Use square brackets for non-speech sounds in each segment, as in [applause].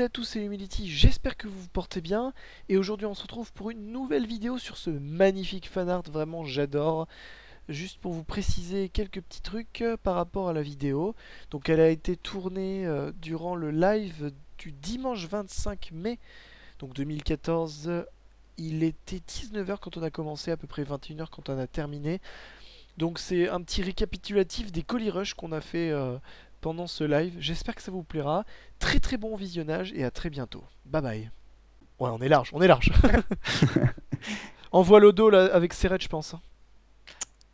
à tous, c'est Humility, j'espère que vous vous portez bien. Et aujourd'hui on se retrouve pour une nouvelle vidéo sur ce magnifique fanart, vraiment j'adore. Juste pour vous préciser quelques petits trucs euh, par rapport à la vidéo. Donc elle a été tournée euh, durant le live du dimanche 25 mai, donc 2014. Il était 19h quand on a commencé, à peu près 21h quand on a terminé. Donc c'est un petit récapitulatif des colis rush qu'on a fait euh, pendant ce live. J'espère que ça vous plaira. Très très bon visionnage et à très bientôt. Bye bye. Ouais, on est large, on est large. [laughs] [laughs] Envoie l'odo là avec Seret, je pense.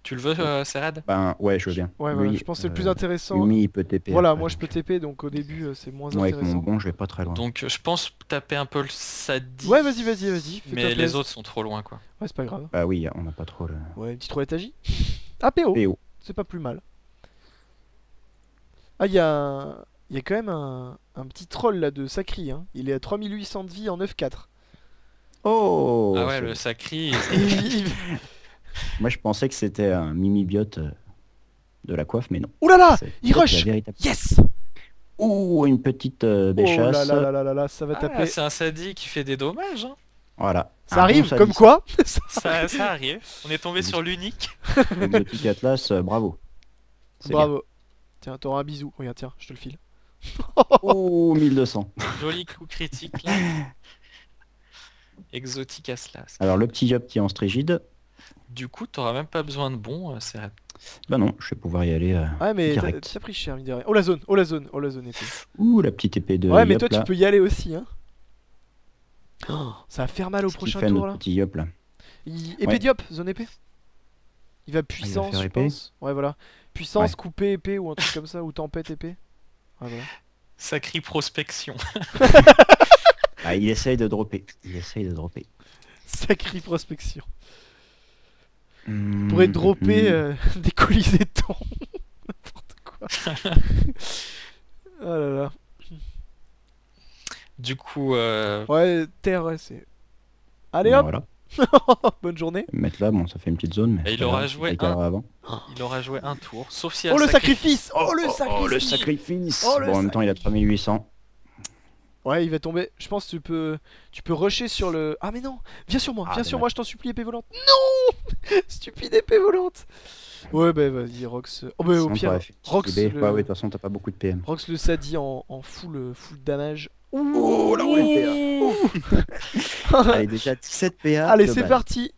Tu le veux, euh, Serad Ben ouais, je veux bien. Ouais, Lui, voilà, je pense que c'est le plus euh, intéressant. Yumi, il peut TP. Voilà, après, moi je peux TP, donc au début euh, c'est moins mon intéressant. bon, je vais pas très loin. Donc je pense taper un peu le Sadi. Ouais, vas-y, vas-y, vas-y. Mais les autres sont trop loin quoi. Ouais, c'est pas grave. Bah oui, on n'a pas trop le... Ouais, une petite roulette à J. [laughs] Ah, PO. PO. C'est pas plus mal. Ah, il y a, y a quand même un, un petit troll là de Sacri. Hein. Il est à 3800 de vie en 9-4. Oh ah ouais, le Sacri. [laughs] Moi, je pensais que c'était un mimi-biote euh, de la coiffe, mais non. Ouh là là il rush véritable- Yes Ouh, une petite euh, Oh béchasse. là là là là là là, ça va Ah, taper. c'est un Sadi qui fait des dommages. hein. Voilà. Ça Un arrive, comme quoi [laughs] Ça, ça arrive. On est tombé sur l'unique. Exotic Atlas, euh, bravo. C'est Bravo. Tiens, t'auras un bisou. Regarde, tiens, je te le file. [laughs] Oh, 1200. Joli coup critique là. Exotique Aslas. Alors, le petit job qui est en strigide, Du coup, t'auras même pas besoin de bon, euh, Serad. bah non, je vais pouvoir y aller. euh, Ouais, mais t'as Direct. t'as pris cher, mine de rien. Oh la zone, oh la zone, oh la zone épée. Ouh, la petite épée de Ouais, mais Yop, toi, là, tu peux y aller aussi, hein. Oh, ça va faire mal au prochain fait tour, notre là. petit Yop, là. Il... Épée Ouais. diop, zone épée. Il va puissance, je épée pense. Ouais, voilà. Puissance, Ouais. coupée, épée ou un truc comme ça, ou tempête, épée. Voilà. Sacri prospection. [laughs] Ah, il essaye de dropper. Il essaye de dropper. Sacrée prospection. Hmm, Pourrait dropper hmm. euh, [laughs] des colis de temps. [laughs] N'importe quoi. oh là là. Du coup, euh, Ouais, terre, ouais, c'est. Allez hop, Voilà. [laughs] bonne journée. Mettre là, bon, ça fait une petite zone, mais. Et il aura joué un. avant. il aura joué un tour. Sauf si Oh le sacrifice Oh le sacrifice Oh, le sacrifice Oh, le Bon, en même temps, il a 3800. Ouais, il va tomber. Je pense que tu peux, tu peux rusher sur le. Ah mais non, viens sur moi, Ah, viens sur moi, je t'en supplie, épée volante. Non, [laughs] stupide épée volante. Ouais, bah vas-y, Rox. Oh bah au pire, fait Rox le- Ouais, ouais, de toute façon, t'as pas beaucoup de PM. Rox le Sadi en, en full, full damage. Oh, la Ouh. [laughs] Allez, déjà 17 PA. [laughs] Allez, c'est parti.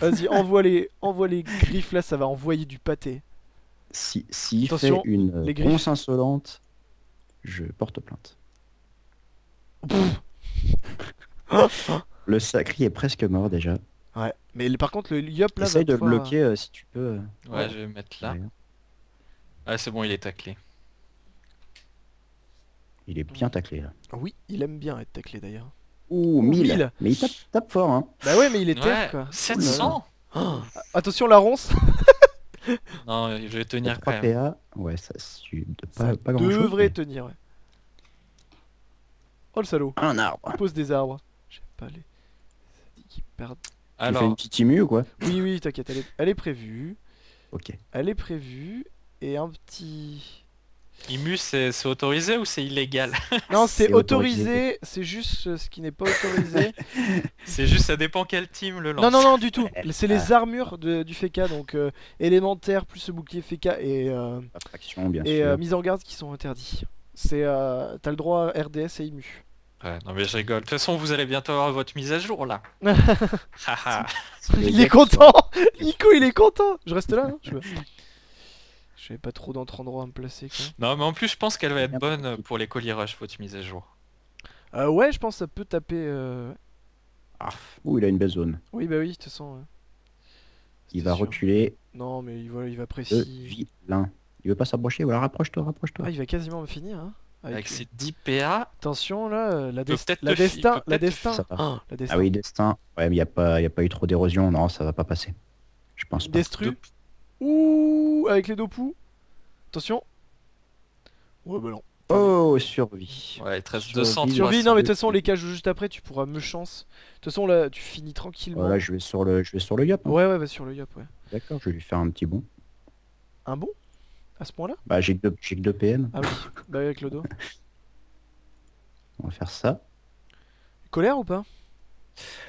Vas-y, envoie les, envoie les griffes là, ça va envoyer du pâté. Si, s'il fait Attention, une euh, les griffes. ronce insolente, je porte plainte. Le sacri est presque mort déjà. Ouais, mais par contre le Yop là. Essaye de pouvoir- bloquer euh, si tu peux. euh, Ouais, je vais mettre là. ouais. Ah, c'est bon, il est taclé. Il est bien taclé là. Oui, il aime bien être taclé d'ailleurs. Ouh, 1000 1000. Mais il tape, tape fort hein. Bah ouais, mais il est terre quoi. 700 Oh, Attention la ronce. Non, je vais tenir quand 3 même. PA. Ouais, ça suit Ça pas, pas grand chose. devrait tenir. Ouais. Oh le salaud. Un arbre. Il pose des arbres. Je sais pas les. Ça dit qu'ils perdent. Tu fais Alors, une petite immu ou quoi? Oui, oui, t'inquiète, elle est... elle est prévue. Ok. Elle est prévue. Et un petit. Imu, c'est autorisé ou c'est illégal? [laughs] Non, c'est autorisé. autorisé. C'est juste euh, ce qui n'est pas autorisé. [laughs] C'est juste, ça dépend quel team le lance. non, non, non, du tout. C'est les armures de- du Feka. Donc euh, élémentaire plus ce bouclier Feka et, euh, Abstraction, bien et sûr. euh, mise en garde qui sont interdits. C'est. euh, T'as le droit à RDS et IMU. Ouais, non mais je rigole. De toute façon, vous allez bientôt avoir votre mise à jour là. [laughs] Il est content Nico, il est content Je reste là, hein Je J'avais pas trop d'autres endroits à me placer, quoi. non mais en plus, je pense qu'elle va être bonne pour les colis rush, votre mise à jour. Euh, ouais, je pense que ça peut taper... euh, Ah, ouh, il a une belle zone. Oui, bah oui, de toute façon... ouais. Il va sûr. reculer Non, mais il va, il va de précis... vilain. Il veut pas s'approcher Voilà, rapproche-toi, rapproche-toi. Ah, il va quasiment me finir, hein Avec Avec... ses 10 PA, Attention, là, euh, la, la destin, la destin, Ça va. Ah, la destin. Ah oui, destin. Ouais, mais il n'y a, pas- y a pas eu trop d'érosion. Non, ça va pas passer. Je pense pas. Destru. Deux- Ouh, avec les deux poux. Attention. Ouais, bah non. Oh, survie. ouais, il te reste Survie, 200 Il Survie, non, mais de toute façon, les cages juste après, tu pourras me chance. De toute façon, là, tu finis tranquillement. Voilà, je vais sur le, je vais sur le yop. hein. Ouais, ouais, va sur le yop, ouais. D'accord, je vais lui faire un petit bond. Un bon? À ce point-là? Bah, j'ai que 2 j'ai que deux PM. Ah oui, bah avec le dos. On va faire ça. Colère ou pas?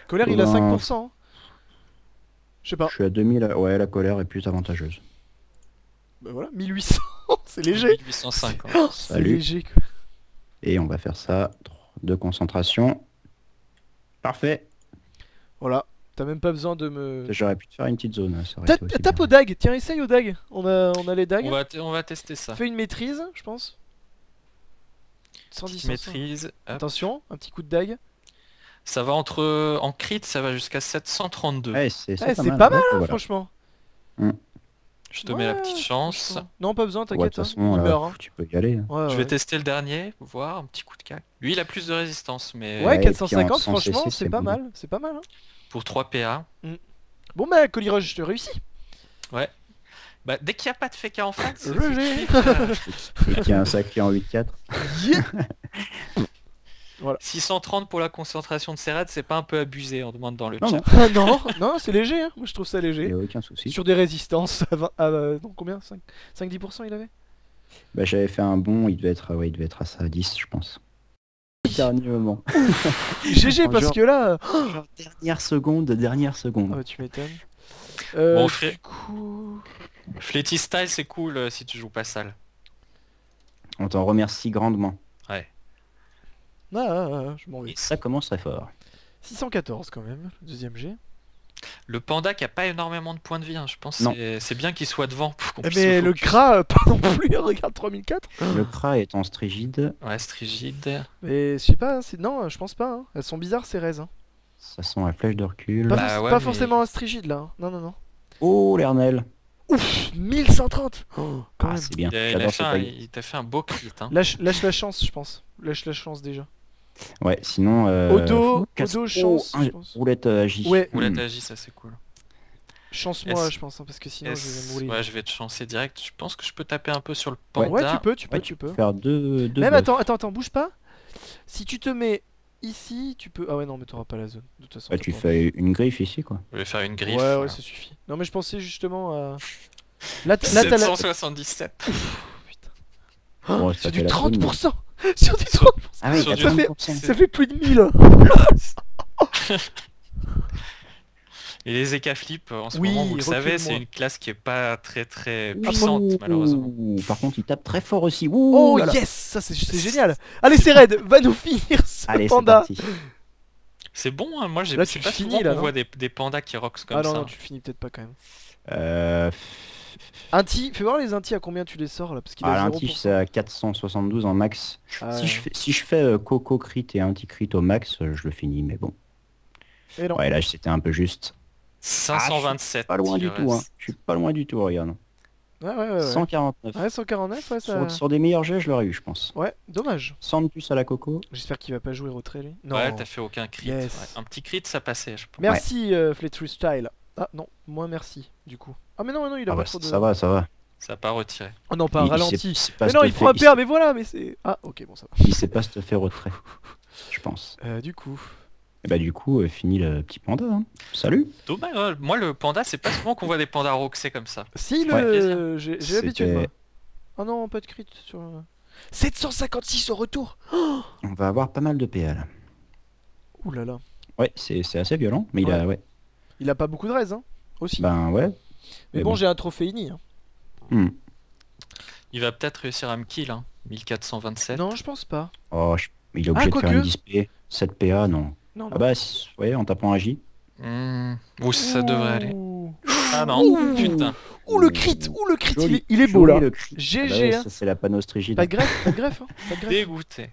Colère, il a Ben, 5%. hein. Je sais pas. Je suis à 2000. Ouais, la colère est plus avantageuse. Bah voilà, 1800, [laughs] c'est léger. 1850. Oh, c'est Salut. léger. quoi. Et on va faire ça. De concentration. Parfait. Voilà, t'as même pas besoin de me... J'aurais pu te faire une petite zone. Tape au dag, tiens, essaye au dag. On a, on a les dagues. On va, on va tester ça. Fais une maîtrise, je pense. 110, Petite 100. maîtrise. Attention, un petit coup de dague. Ça va entre. En crit, ça va jusqu'à 732. Ouais, c'est Eh, c'est pas pas mal, mal, voilà. franchement. Je te mets la Ouais, petite chance. Non, pas besoin, Ouais, de t'inquiète. hein, hein. tu peux y aller. hein. Ouais, Je ouais. vais tester le dernier, voir un petit coup de cac. Lui, il a plus de résistance, mais Ouais, et puis en 450, 100 franchement, c'est pas bon. mal. C'est pas mal. hein. pour 3 PA. Bon, bah, je te réussis. Bah, dès qu'il n'y a pas de FK en face, c'est- Et qu'il y a un sacré en 8-4. Yeah [laughs] 630 pour la concentration de Serad, c'est pas un peu abusé, on demande dans le Non, chat. non, Ah, [laughs] non, non, c'est léger. hein. Moi, je trouve ça il léger. n'y a aucun souci. Sur des résistances à 20, à, euh, non, combien? 5, 5-10% il avait? Bah, j'avais fait un bon, il devait être, ouais, il devait être à ça à 10, je pense. Dernier moment. [laughs] GG parce Genre- que là. Genre dernière seconde, dernière Ah seconde. bah tu m'étonnes. Euh, Bon, frère. du coup. Fletty Style, c'est cool euh, si tu joues pas sale. On t'en remercie grandement. Ouais. Ah, ah, ah, je m'en vais. Et ça commence très fort. 614 quand même, le deuxième G. Le panda qui a pas énormément de points de vie, hein, je pense. Non. c'est- C'est bien qu'il soit devant pour qu'on Eh puisse mais se le focus. CRA, euh, [laughs] pas non plus, regarde 3004. Le Kra est en strigide, Ouais, c'est rigide. Mais je sais pas, c'est- non, je pense pas. hein. Elles sont bizarres ces raises. hein. ça sent la flèche de recul. Pas, Bah forc- ouais, pas mais- forcément un strigide là. hein. Non, non, non. Oh, l'Ernel Ouf, 1130 oh, quand Ah, même. c'est bien. Il a- il fait t'a fait un beau crit. Hein. Lâche, lâche la chance, je pense. Lâche la chance déjà. Ouais, sinon... Euh... Odo, casse- Odo, Oh, chance, un- je pense. Roulette euh, agi. Ouais. Hmm. Ça c'est cool. Chance-moi, je pense, hein, parce que sinon je vais mouler. Ouais, je vais te chancer direct. Je pense que je peux taper un peu sur le panda. Ouais, tu peux, tu peux, Ouais, tu peux. Faire deux, deux Même attends, attends, attends, bouge pas. Si tu te mets ici, tu peux. Ah ouais, non, mais t'auras pas la zone. De toute façon. T'as tu pas- fais une griffe ici, quoi. Je vais faire une griffe. Ouais, ouais, voilà. ça suffit. Non, mais je pensais justement à. [laughs] Là, t'as la. 777. Putain. Bon, fait du la zone, mais- 30% Sur du 30% Ah oui, Sur du- Ça fait- 80%. Ça fait plus de 1000 [laughs] Et les Eka Flip, en ce Oui, moment, vous le savez, c'est une classe qui est pas très très Ouh, puissante, malheureusement. Par contre, il tape très fort aussi. Ouh Oh là là. yes Ça c'est génial Allez, c'est raid Va nous finir ce Allez, panda. C'est bon, hein, moi j'ai pas souvent là, qu'on non voit des, des pandas qui rockent comme Ah non, ça. non, tu le finis peut-être pas quand même. Euh... Inti, fais voir les Inti à combien tu les sors là Parce qu'il Ah, a 0%. l'intif, c'est à 472 en max. Ah, Si ouais. je fais, si je fais euh, Coco crit et anti crit au max, euh, je le finis, mais bon. Et non. Ouais, là, c'était un peu juste. 527. Pas loin du reste. tout, hein. Je suis pas loin du tout, regarde. Ouais, ouais, ouais. ouais. 149. Ouais, 149, ouais, ça... Sur, sur des meilleurs jeux, je l'aurais eu, je pense. Ouais, dommage. 100 de plus à la Coco. J'espère qu'il va pas jouer retrait lui. Non. Ouais, t'as fait aucun crit. Yes. ouais. Un petit crit, ça passait, je pense. Merci euh, Fletcher Style. Ah non, moins merci du coup. Ah mais non, non, il a Ah pas bah, trop de... ça va, ça va. Ça a pas retiré. Oh non, pas Il- ralenti. pas Mais non, il prend un il mais voilà, mais c'est... Ah ok, bon ça va. Il sait pas se faire retrait. Je pense. Euh, du coup... Et bah du coup, euh, fini le petit panda. hein. Salut Dommage, ouais, moi le panda, c'est pas souvent qu'on voit des pandas roxés comme ça. Si, le... j'ai j'ai l'habitude C'était-. Oh non, pas de crit sur... le- 756 au retour On va avoir pas mal de PA là. Ouh là là. Ouais, c'est c'est assez violent, mais il a... Ouais. Il a pas beaucoup de raise, hein Aussi. Ben ouais. mais mais bon, bon. j'ai un trophée ini. Hein. Hmm. Il va peut-être réussir à me kill, hein. 1427. Non, je pense pas. Oh, je- il est Ah, obligé de faire une quoique. 10P. 7 PA, non. Non, Ah bah, c- ouais, en tapant un J. Hmm, Ou ça devrait aller. Ouh. Ah non, Ouh. putain. Ouh le crit Ouh le crit il Joli, est, il est beau là. GG, Ah bah ouais, hein. ça, c'est la panostrigide. Pas de greffe Pas de greffe hein Pas de greffe Dégoûté.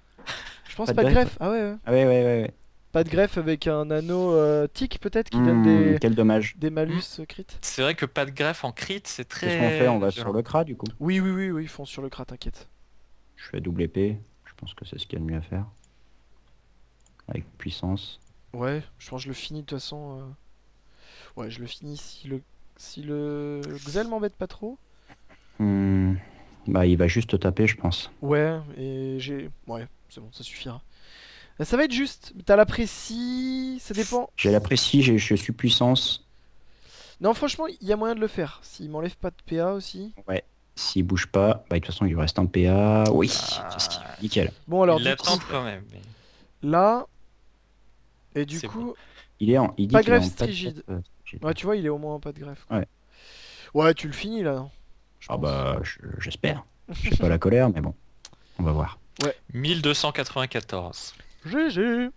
Je pense pas pas, de greffe. greffe. Ah ouais, ouais. Ah ouais, ouais, ouais. ouais. Pas de greffe avec un anneau euh, tic peut-être qui donne Hmm, des, Quel dommage. des malus euh, crit C'est vrai que pas de greffe en crit, c'est très. Qu'est-ce qu'on fait On va sur le cra du coup. Oui, oui, oui, oui, ils font sur le crat, t'inquiète. Je fais double épée. Je pense que c'est ce qu'il y a de mieux à faire. Avec puissance. Ouais, je pense que je le finis de toute façon. euh. Ouais, je le finis si le si le Xel m'embête pas trop. Hmm, Bah, il va juste te taper, je pense. Ouais, et j'ai. Ouais, c'est bon, ça suffira. Euh, Ça va être juste. T'as la précis, ça dépend. J'ai la précis, j'ai- je suis puissance. Non, franchement, il y a moyen de le faire. S'il m'enlève pas de PA aussi. S'il bouge pas, bah de toute façon il lui reste un PA. Oui, Ah. nickel. Bon alors, Il coup, quand même. mais- là. Et du coup, Il est en. Il dit Pas greffe strigide. greffe, euh, strigide. ouais, tu vois, il est au moins en pas de greffe. quoi. Ouais. Ouais, tu le finis là, non? Je Ah pense. bah, je- j'espère. J'ai pas la colère, mais bon. On va voir. 1294. GG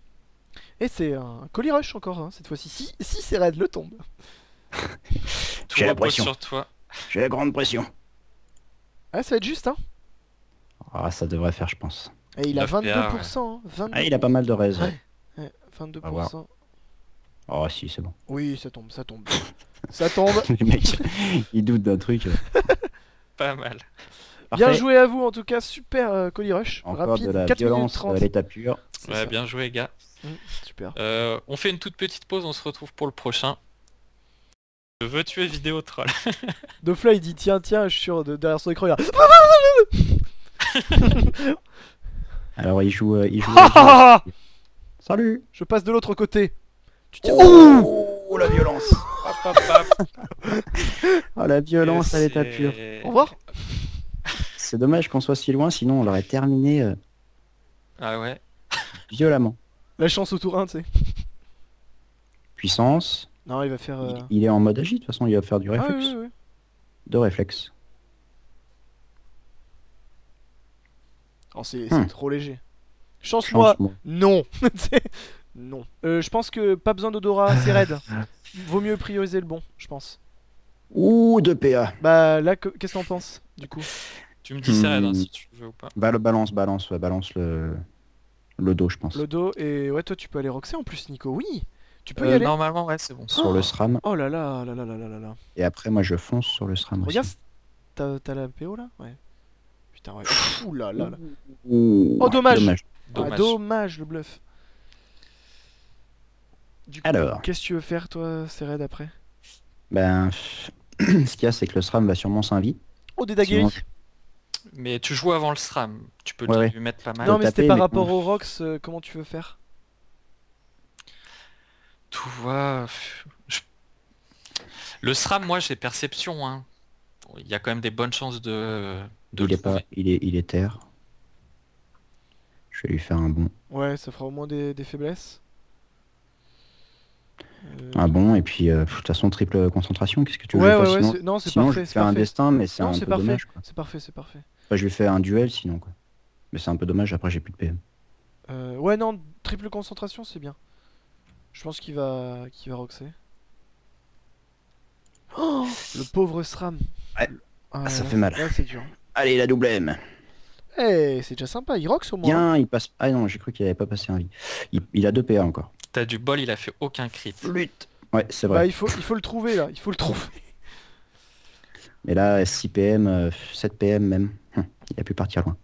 Et c'est un colis rush encore, hein, cette fois-ci. Si, si c'est raid, le tombe. [laughs] J'ai la pression. sur toi. J'ai la grande pression. Ah, ça va être juste, hein Ah, ça devrait faire, je pense. Et il a 9 PA, 22%, hein, 22%. Ah, il a pas mal de raisons. Ouais. Ouais, 22%. Oh, si, c'est bon. Oui, ça tombe, ça tombe. ça tombe. [laughs] Les mecs, ils doutent d'un truc. [laughs] Pas mal. Bien Parfait. joué à vous, en tout cas, super euh, colis rush. Encore Rapide, de la 4 minutes violence 30. à l'état pur. C'est Ouais, ça. bien joué, gars. Super. Euh, on fait une toute petite pause, on se retrouve pour le prochain. Je veux tuer vidéo troll. [laughs] De Fly, il dit tiens, tiens, je suis sûr, de- derrière son écran, il a. Alors, il joue. euh, il joue Ah Salut je passe de l'autre côté. Tu tiens. Oh, la violence Hop, hop, hop. Oh, [laughs] la violence à l'état pur. Au revoir. C'est dommage qu'on soit si loin, sinon on l'aurait terminé euh, Ah ouais. violemment. La chance au tour 1, tu sais. Puissance. Non, il va faire. euh, Il, il est en mode agit, de toute façon, il va faire du Ah, réflexe. oui, oui, oui. De réflexe. Oh, c'est c'est Hmm. trop léger. Chance-moi. Chance, moi. Non. [laughs] Non. Euh, je pense que pas besoin d'odorat, c'est raide. [laughs] Vaut mieux prioriser le bon, je pense. Ouh, 2 PA. Bah là, que- qu'est-ce que t'en penses, du coup? Tu me dis c'est raide, hein, Hmm. si tu veux ou pas. Bah, le balance, balance, ouais, balance le, le dos, je pense. Le dos, et ouais, toi tu peux aller roxer en plus, Nico. Oui Tu peux y Euh, aller normalement, ouais, c'est bon. Sur le SRAM. Oh là là, là là là là là là. Et après, moi, je fonce sur le SRAM. aussi. Regarde, t'as t'as la PO là? Ouais. Putain, ouais. Ouh là là là. Ouh, Oh, dommage. dommage. Ah, Dommage. dommage le bluff. Du coup, Alors. qu'est-ce que tu veux faire toi, Céred, après? Ben, [clears throat] ce qu'il y a, c'est que le SRAM va sûrement s'inviter. Oh, des daguerres Sinon, Mais tu joues avant le SRAM. Tu peux Ouais, lui mettre pas mal. Non, mais c'était par mais rapport aux Rox, euh, comment tu veux faire? Tout va. je- Le SRAM, moi, j'ai perception. Hein. Il y a quand même des bonnes chances de. de il le est pas, trouver. il est, il est terre. Je vais lui faire un bon, Ouais, ça fera au moins des, des faiblesses. Euh, un bon, et puis euh, de toute façon triple concentration. Qu'est-ce que tu veux Ouais, ouais, sinon, non, c'est parfait, je vais faire un parfait. destin, mais c'est un peu parfait, dommage. C'est parfait, c'est parfait. Enfin, je lui fais un duel sinon quoi. Mais c'est un peu dommage. Après, j'ai plus de PM. Euh, ouais, non, triple concentration, c'est bien. Je pense qu'il va, qu'il va roxer. Oh, le pauvre SRAM. Ouais. Ah, ça là, fait mal. Là, c'est dur. Allez, la double M. Eh, c'est déjà sympa, il roxe au moins. Bien, il passe. Ah non, j'ai cru qu'il avait pas passé un lit. Il, il a 2 PA encore. T'as du bol, il a fait aucun crit. Flûte. Ouais, c'est Bah, vrai. il faut, il faut le trouver là, il faut le trouver. Mais là, 6 PM, euh, 7 PM même. Hum, il a pu partir loin.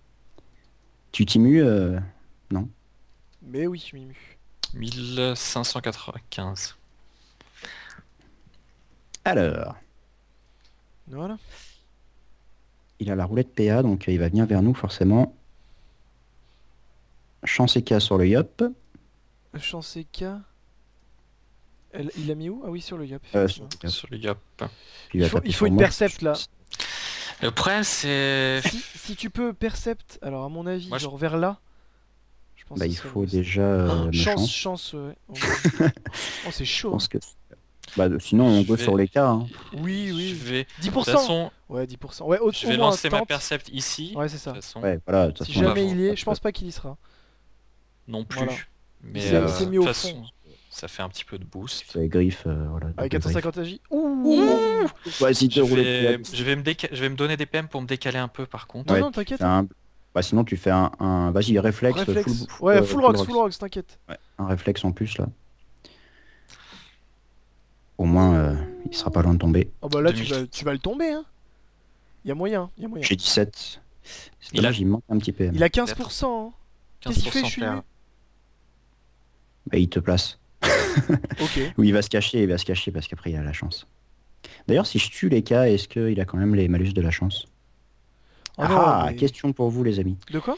Tu t'immues euh, Mais oui, Mimu. 1595. Alors, Voilà. Il a la roulette PA, donc euh, il va venir vers nous forcément. Chance et K sur le Yop. Chance K. Elle- il l'a mis où? Ah oui, sur le Yap. Euh, sur le Yop. Sur le Yop. Il faut- il une moi. percept, là. Le problème, c'est. si, si tu peux percept, alors à mon avis, Moi, je- genre vers là. Je pense Bah, que il faut déjà euh, ma chance, chance. ouais. [laughs] oh, c'est Je chaud. pense que... Bah, de- sinon, on Je go vais- sur les cas. hein. hein. Oui, Je oui. vais. De 10%. toute façon, Ouais, 10%. Ouais, au, je vais moins, lancer ma percept ici. Ouais, c'est ça. De toute façon, Ouais, voilà. de toute Si façon, jamais il y est, je pense pas qu'il y sera. non plus. Voilà. Mais s'est- euh, mis de au fond. façon, ça fait un petit peu de boost. C'est griffe, euh, voilà. Avec double griffe. 450 AJ. Ouh Vas-y, Je vais, dessus. je, vais me déca- je vais me donner des PM pour me décaler un peu par contre. Non, Ouais, non, t'inquiète. un- Bah, sinon, tu fais un. un... Vas-y, réflexe. Réflexe. full- ouais, euh, full rocks, rocks. full rocks, t'inquiète. Ouais, un réflexe en plus là. Au moins, euh, il sera pas loin de tomber. Oh bah là, tu 2000. vas, tu vas le tomber, hein. Y a moyen, y a moyen. J'ai 17. C'est Il a- dommage, il manque un petit PM. Il a 15%. Hein. Qu'est-ce qu'il fait, 15% je Bah, il te place. [laughs] Ok. Ou il va se cacher, il va se cacher parce qu'après il a la chance. D'ailleurs, si je tue les cas, est-ce qu'il a quand même les malus de la chance? Oh non, Ah, mais- question pour vous les amis. De quoi?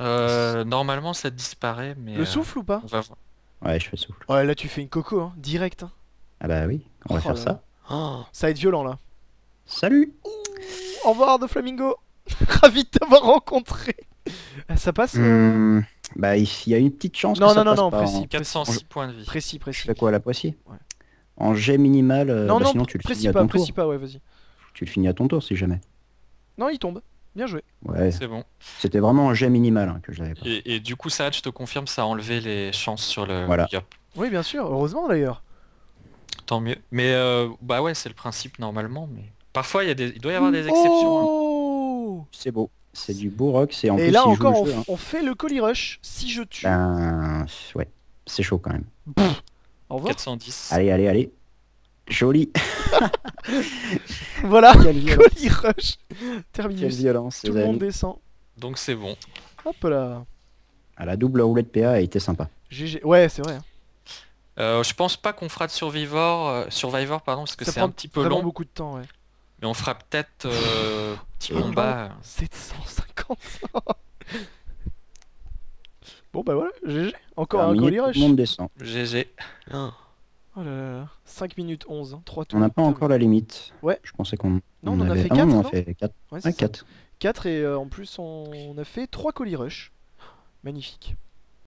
Euh, normalement ça disparaît, mais. Le euh, souffle ou pas? on va voir. Ouais, je fais le souffle. Ouais, là, tu fais une coco, hein. Direct, hein. Ah bah oui, on va Oh faire là ça. Oh, ça va être violent, là. Salut Au revoir, de Flamingo. [laughs] Ravi de t'avoir rencontré. Ah, Ça passe euh, Hmm, Bah, il y a une petite chance Non, que ça non, non, passe non, pas en- précis. 406 points de vie. Précis, Je précis. fais quoi à la Poissy Ouais. En jet minimal, euh, non, bah, non, sinon tu le finis à ton précis tour. pas, ouais, vas-y. Tu le finis à ton tour si jamais. Non, il tombe. Bien joué. Ouais, C'est bon. c'était vraiment un jet minimal hein, que je l'avais pas. Et, et du coup, ça, je te confirme, ça a enlevé les chances sur le Voilà. Oui, bien sûr. Heureusement d'ailleurs. Tant mieux. Mais euh, bah ouais, c'est le principe normalement. Mais parfois, il, y a des... il doit y avoir des exceptions. hein. Oh C'est beau. C'est du beau rock. C'est en Et plus, là il joue encore, le on, jeu, hein. on fait le colis rush. Si je tue. Ben, ouais, c'est chaud quand même. Au revoir. 410. Allez, allez, allez. Joli. [laughs] Voilà. Quelle violence. colis rush. Quelle Terminus. violence, Tout les le monde amis. descend. Donc c'est bon. Hop là. Ah, la double roulette PA a été sympa. GG. Ouais, c'est vrai. hein. Euh, je pense pas qu'on fera de Survivor, euh, Survivor pardon, parce que Ça c'est un petit peu long. beaucoup de temps, ouais. Mais on fera peut-être euh, [laughs] petit Et combat. 750. [laughs] bon bah voilà, GG. Encore un tout rush. le monde descend. GG. Oh là là là. 5 minutes 11. 3 tours. On n'a pas encore la limite. Ouais. Je pensais qu'on Non, on en a avait... fait Ah non, quatre, on en a fait 4. Ouais, Ouais, 4. 4 et euh, en plus on... on a fait 3 colis rush. Magnifique.